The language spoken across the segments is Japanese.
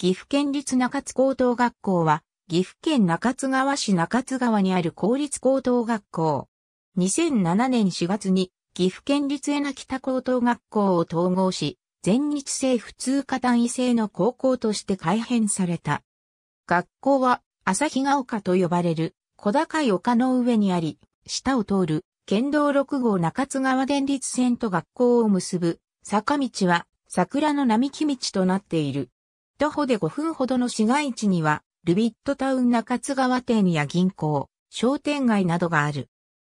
岐阜県立中津高等学校は、岐阜県中津川市中津川にある公立高等学校。2007年4月に岐阜県立江名北高等学校を統合し、全日制普通科単位制の高校として改編された。学校は旭ヶ丘と呼ばれる小高い丘の上にあり、下を通る県道6号中津川電立線と学校を結ぶ坂道は桜の並木道となっている。徒歩で5分ほどの市街地には、ルビットタウン中津川店や銀行、商店街などがある。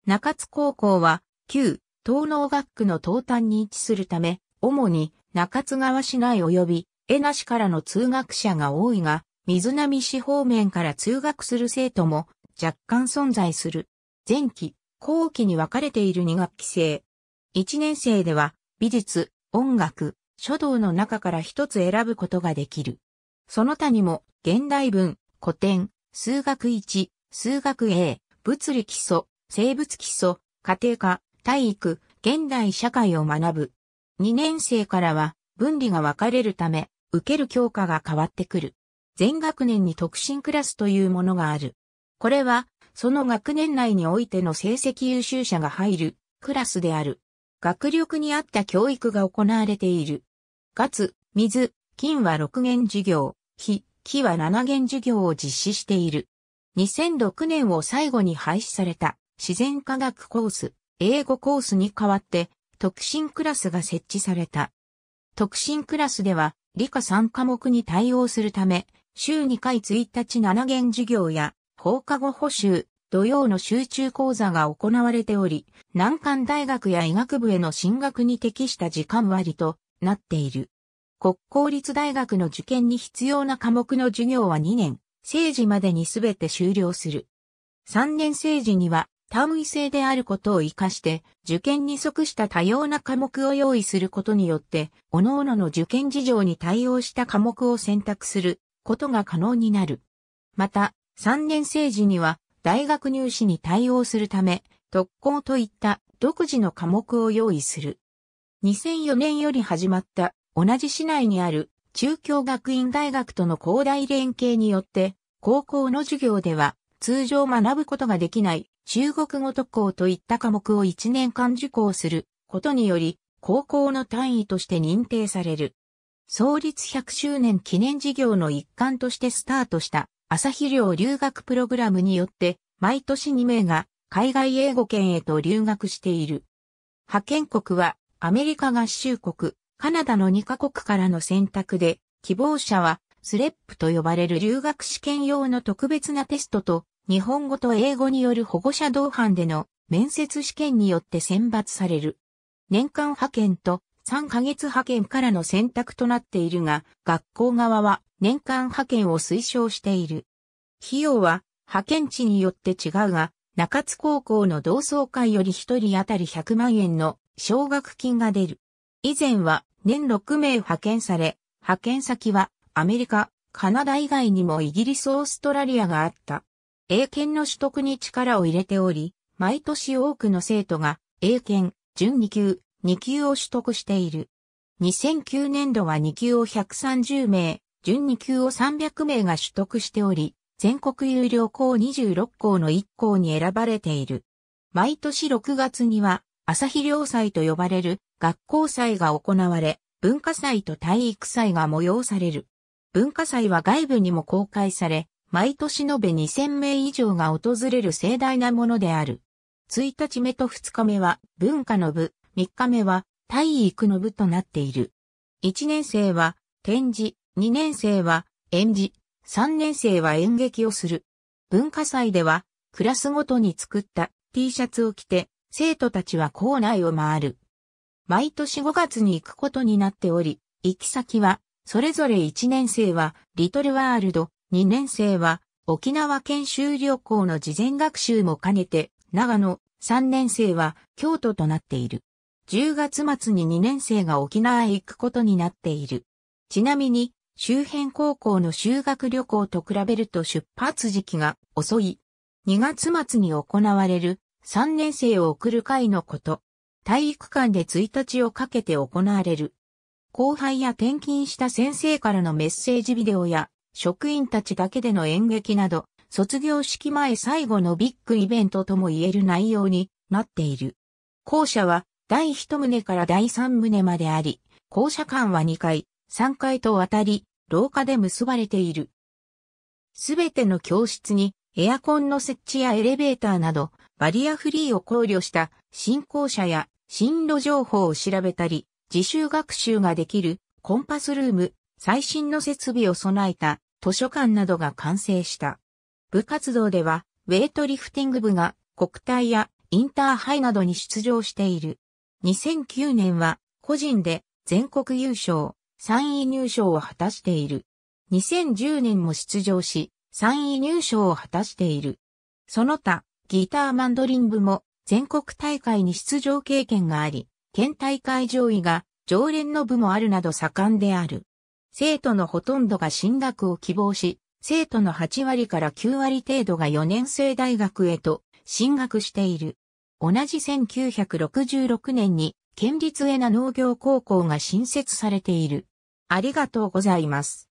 中津高校は、旧東農学区の東端に位置するため、主に中津川市内及び江那市からの通学者が多いが、水波市方面から通学する生徒も若干存在する。前期、後期に分かれている2学期制。1年生では美術、音楽、書道の中から一つ選ぶことができる。その他にも、現代文、古典、数学1、数学 A、物理基礎、生物基礎、家庭科、体育、現代社会を学ぶ。2年生からは分離が分かれるため、受ける教科が変わってくる。全学年に特進クラスというものがある。これは、その学年内においての成績優秀者が入るクラスである。学力に合った教育が行われている。ガツ、水、金は6元授業、火、木は7元授業を実施している。2006年を最後に廃止された自然科学コース、英語コースに代わって特進クラスが設置された。特進クラスでは理科3科目に対応するため、週2回1日7元授業や放課後補習、土曜の集中講座が行われており、難関大学や医学部への進学に適した時間割となっている。国公立大学の受験に必要な科目の授業は2年、生時までにすべて終了する。3年生時には単位制であることを活かして、受験に即した多様な科目を用意することによって、各々の受験事情に対応した科目を選択することが可能になる。また、3年生時には大学入試に対応するため、特攻といった独自の科目を用意する。2004年より始まった同じ市内にある中京学院大学との広大連携によって、高校の授業では通常学ぶことができない中国語特攻といった科目を1年間受講することにより、高校の単位として認定される。創立100周年記念事業の一環としてスタートした朝日寮留学プログラムによって、毎年2名が海外英語圏へと留学している。派遣国はアメリカ合衆国、カナダの2カ国からの選択で、希望者はスレップと呼ばれる留学試験用の特別なテストと、日本語と英語による保護者同伴での面接試験によって選抜される。年間派遣と3ヶ月派遣からの選択となっているが、学校側は年間派遣を推奨している。費用は派遣地によって違うが、中津高校の同窓会より1人当たり100万円の奨学金が出る。以前は年6名派遣され、派遣先はアメリカ、カナダ以外にもイギリス、オーストラリアがあった。英検の取得に力を入れており、毎年多くの生徒が英検、準2級、2級を取得している。2009年度は2級を130名、準2級を300名が取得しており、全国有料校26校の1校に選ばれている。毎年6月には朝日良祭と呼ばれる学校祭が行われ、文化祭と体育祭が催される。文化祭は外部にも公開され、毎年延べ2000名以上が訪れる盛大なものである。1日目と2日目は文化の部、3日目は体育の部となっている。1年生は展示、2年生は演じ、3年生は演劇をする。文化祭ではクラスごとに作った T シャツを着て生徒たちは校内を回る。毎年5月に行くことになっており、行き先は、それぞれ1年生はリトルワールド、2年生は沖縄県修旅行の事前学習も兼ねて、長野、3年生は京都となっている。10月末に2年生が沖縄へ行くことになっている。ちなみに、周辺高校の修学旅行と比べると出発時期が遅い。2月末に行われる3年生を送る会のこと。体育館で1日をかけて行われる。後輩や転勤した先生からのメッセージビデオや、職員たちだけでの演劇など、卒業式前最後のビッグイベントとも言える内容になっている。校舎は第一棟から第三棟まであり、校舎間は2階、3階と渡り、廊下で結ばれている。すべての教室にエアコンの設置やエレベーターなど、バリアフリーを考慮した新校舎や進路情報を調べたり、自習学習ができるコンパスルーム、最新の設備を備えた図書館などが完成した。部活動では、ウェイトリフティング部が国体やインターハイなどに出場している。2009年は個人で全国優勝、3位入賞を果たしている。2010年も出場し、3位入賞を果たしている。その他、ギターマンドリン部も全国大会に出場経験があり、県大会上位が常連の部もあるなど盛んである。生徒のほとんどが進学を希望し、生徒の8割から9割程度が4年生大学へと進学している。同じ1966年に県立エナ農業高校が新設されている。ありがとうございます。